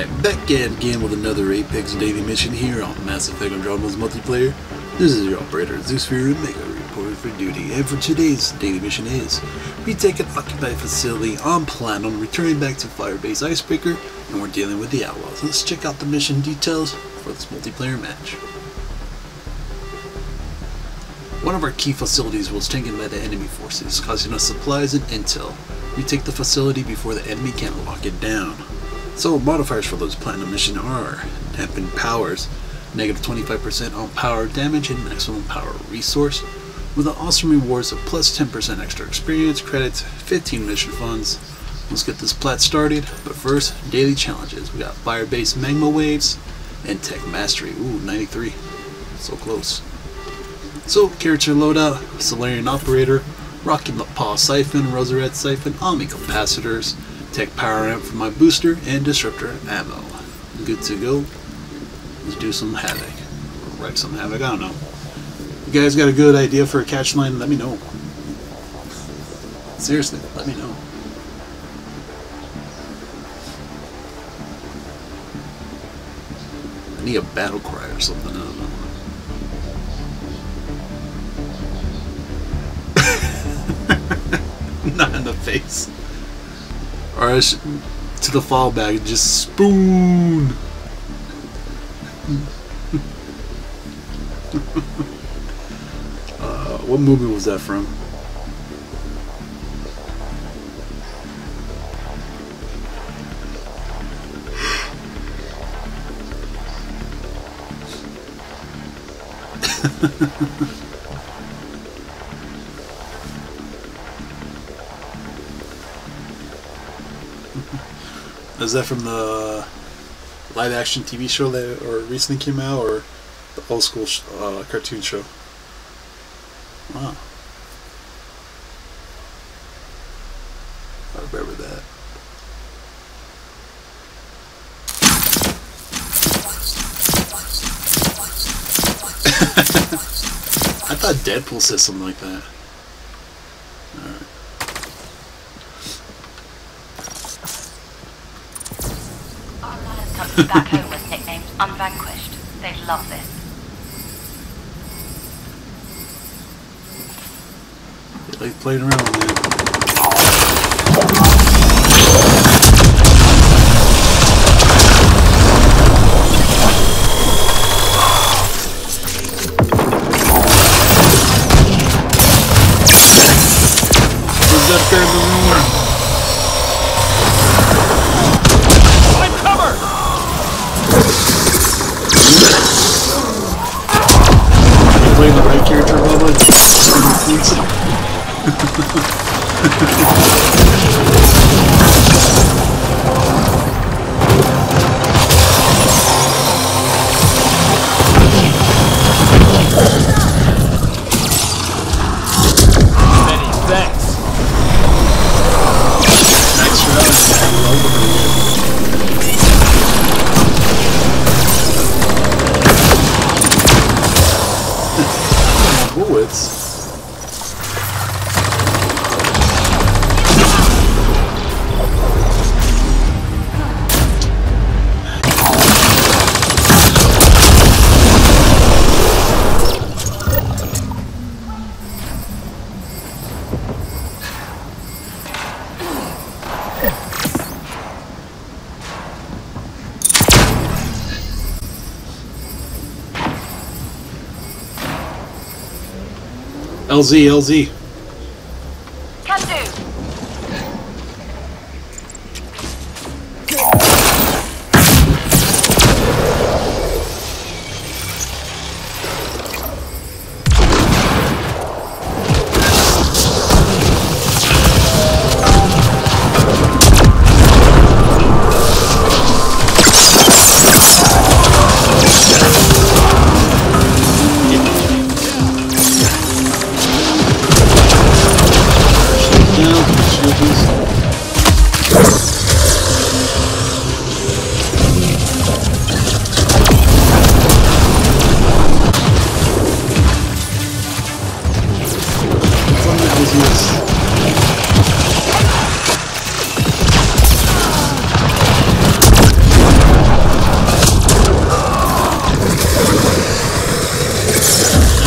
Back at again with another Apex daily mission here on Mass Effect Andromeda's multiplayer. This is your operator ZeusFury Omega reporting for duty, and for today's daily mission is we take an occupied facility on Platinum, returning back to Firebase Icebreaker, and we're dealing with the Outlaws. Let's check out the mission details for this multiplayer match. One of our key facilities was taken by the enemy forces, causing us supplies and intel. We take the facility before the enemy can lock it down. So modifiers for those platinum mission are dampened powers, negative 25% on power damage and maximum power resource, with the awesome rewards of plus 10% extra experience credits, 15 mission funds. Let's get this plat started, but first, daily challenges. We got Firebase magma waves and tech mastery. Ooh, 93. So close. So, character loadout, Salarian operator, Rocky Paw siphon, Rosaret siphon, Omni capacitors, Tech power amp for my booster, and disruptor ammo. Good to go. Let's do some havoc. Or some havoc, I don't know. You guys got a good idea for a catch line? Let me know. Seriously, let me know. I need a battle cry or something, I don't know. Not in the face. Alright, to the fallback, just spoon. uh, what movie was that from? Is that from the live action TV show that or recently came out, or the old school uh, cartoon show? Wow. I remember that. I thought Deadpool said something like that. Alright. Back home was nicknamed Unvanquished. They love this. They like playing around with it. Who's up there character, Bubba? Many thanks. Nice run. LZ, LZ.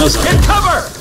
Get cover!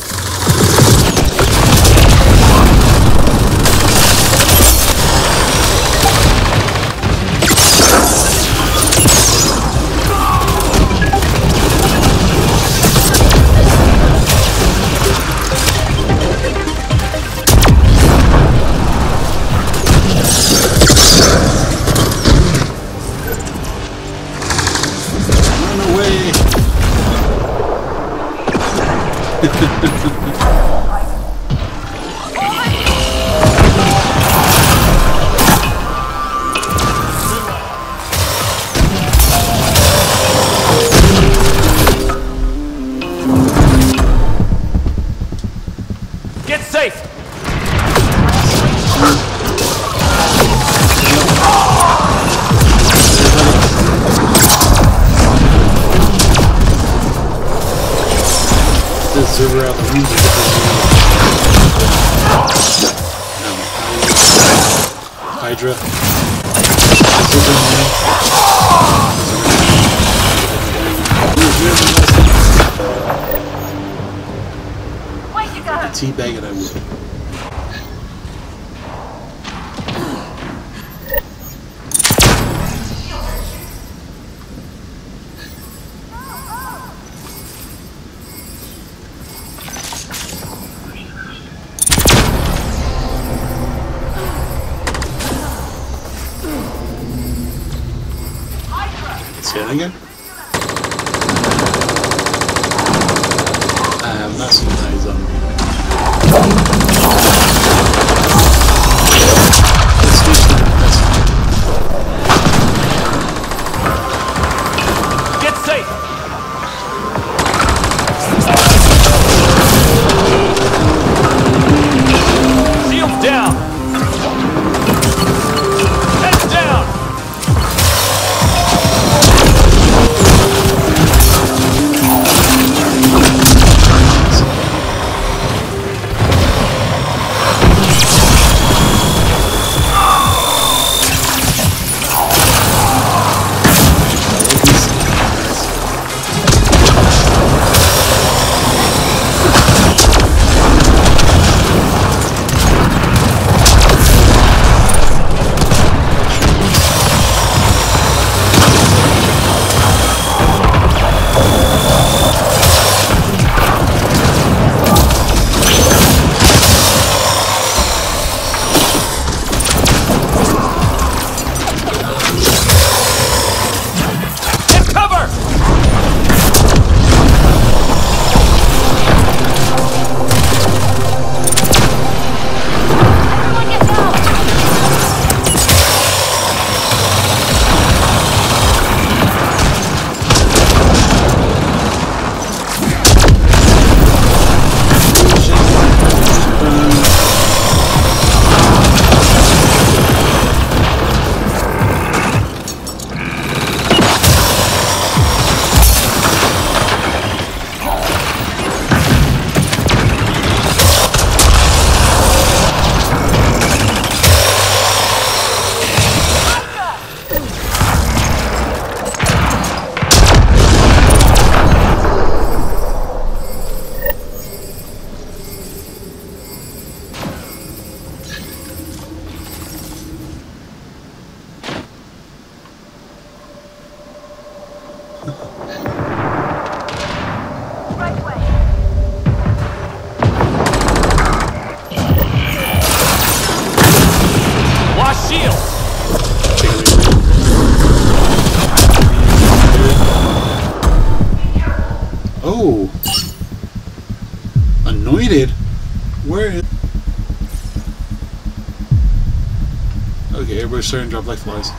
sir, and drop like flies.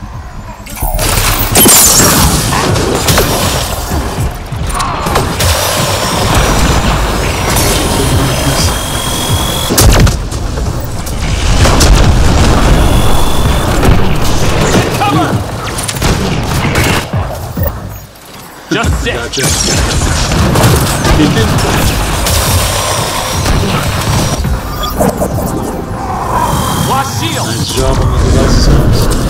Just sit. Gotcha my shield. Nice job on the.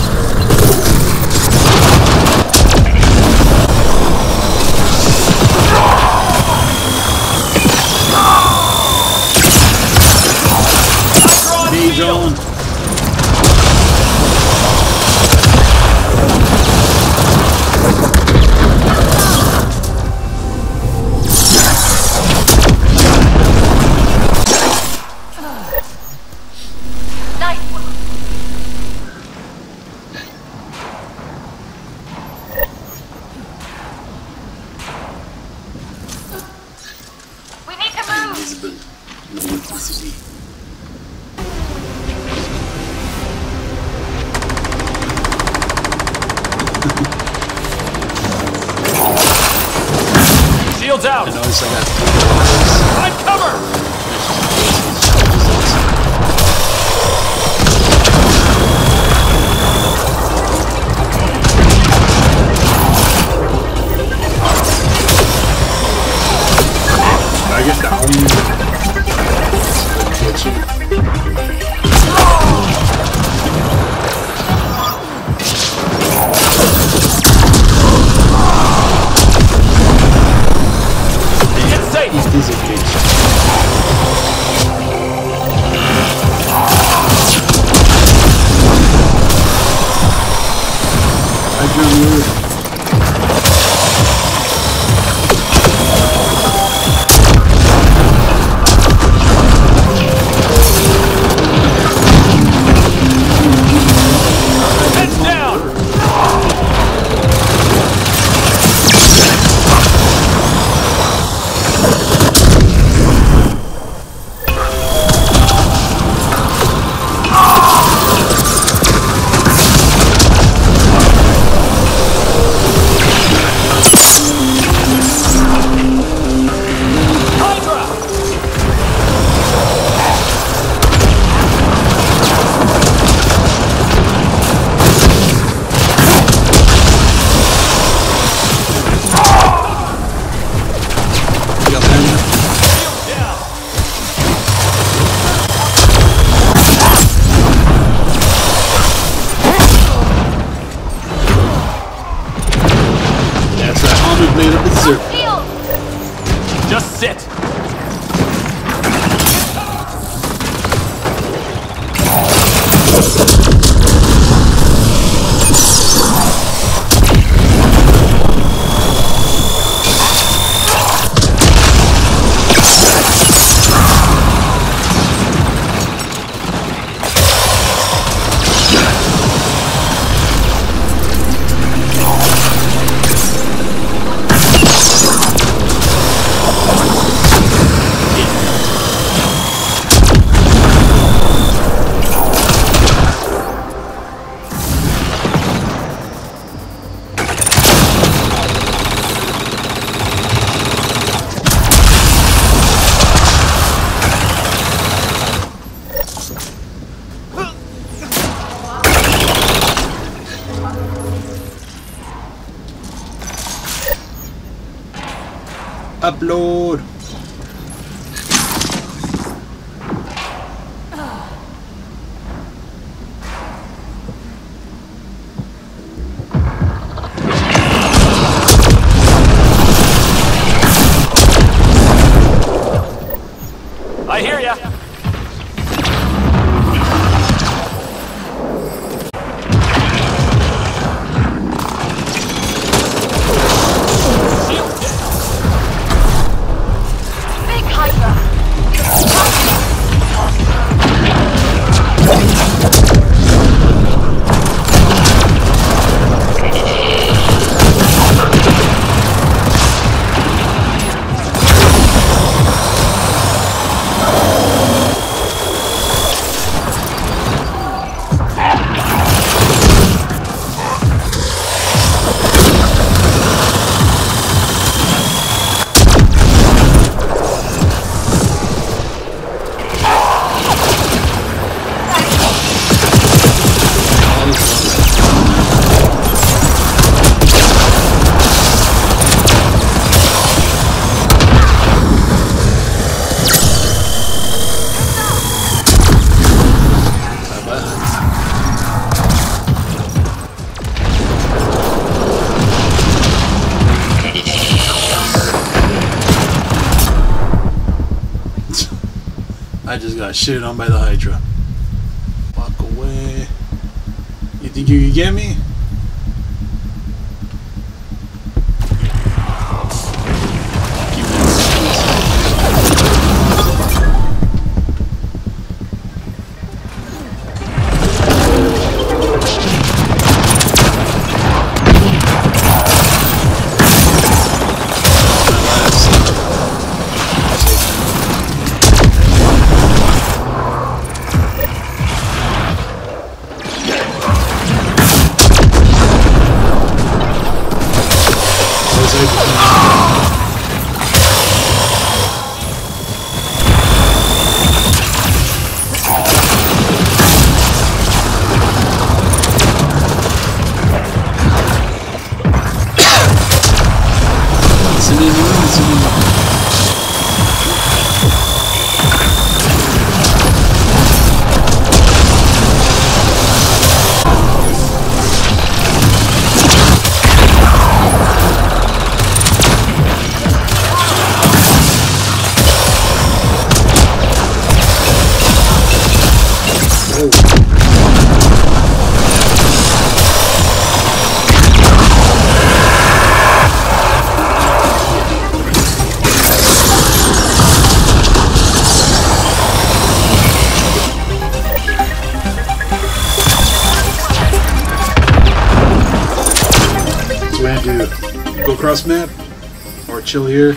Pablo. shit on by the Hydra. Walk away. You think you can get me? Go map? Or chill here?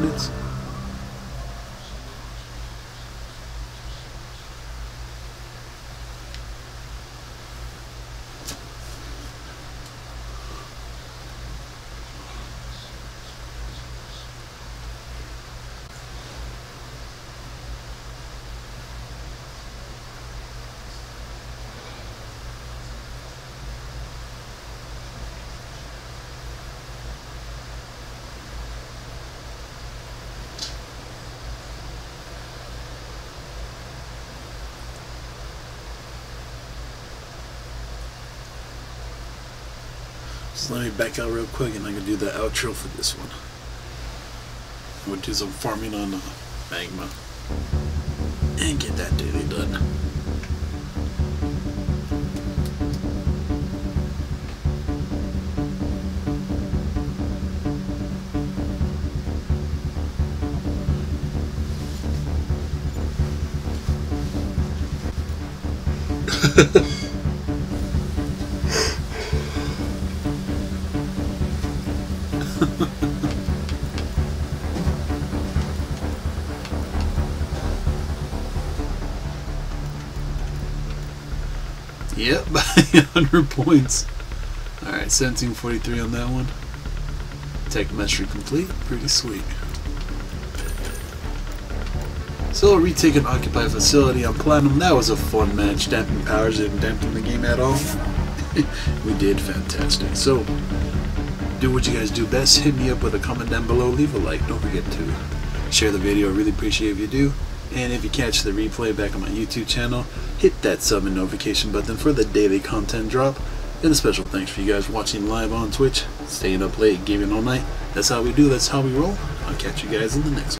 15, So let me back out real quick and I can do the outro for this one. We'll do some farming on uh, magma. And get that daily done. Yep, 100 points. Alright, 1743 on that one. Tech mastery complete. Pretty sweet. So, retake an occupied facility on Platinum. That was a fun match. Damping powers didn't dampen the game at all. we did fantastic. So, do what you guys do best. Hit me up with a comment down below. Leave a like. Don't forget to share the video. I really appreciate if you do. And if you catch the replay back on my YouTube channel, hit that sub and notification button for the daily content drop. And a special thanks for you guys watching live on Twitch, staying up late, gaming all night. That's how we do, that's how we roll. I'll catch you guys in the next one.